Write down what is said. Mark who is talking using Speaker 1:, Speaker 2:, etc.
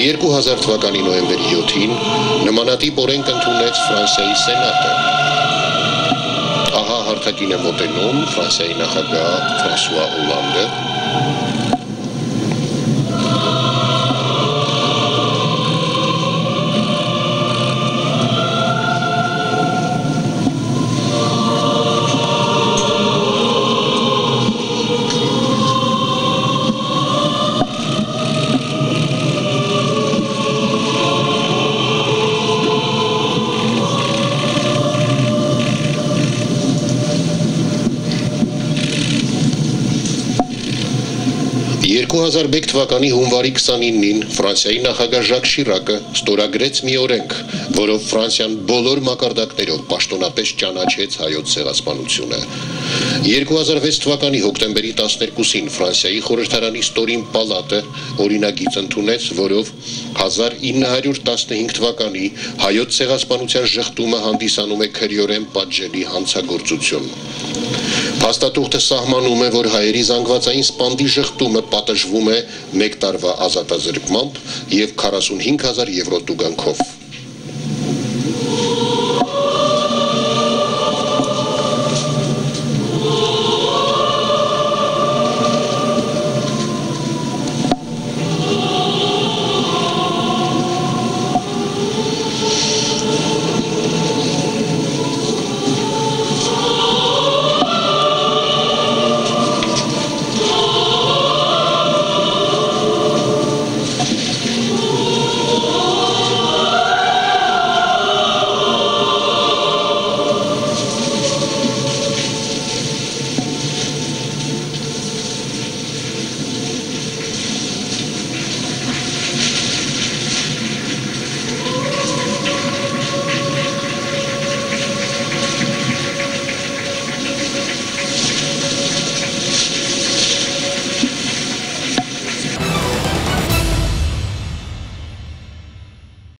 Speaker 1: 2000 թվականի նոյեմբերի 7-ին նմանատիպ օրենք ընդունեց Ֆրանսիայի Սենատը։ Ահա հարթակին է մոտենում Ֆրանսիայի նախագահ Ֆրանսուଆ Օլանդը, 2001 թվականի հունվարի 29-ին Ֆրանսիայի նախագահ Ժակ Շիրակը ստորագրեց մի օրենք, որով Ֆրանսիան բոլոր մակարդակներով պաշտոնապես ճանաչեց հայոց ցեղասպանությունը։ 2006 թվականի հոկտեմբերի 12-ին Ֆրանսիայի խորհրդարանի ստորին պալատը օրինագիծ ընդունեց, որով 1915 թվականի հայոց ցեղասպանության շղթումը հանդիսանում է քրեորեն պատժելի հանցագործություն։ Փաստաթուղթը սահմանում է, որ հայերի զանգվածային սպանդի շղթումը պատժվում է 1 տարվա ազատազրկմամբ եւ 45000 եվրո տուգանքով։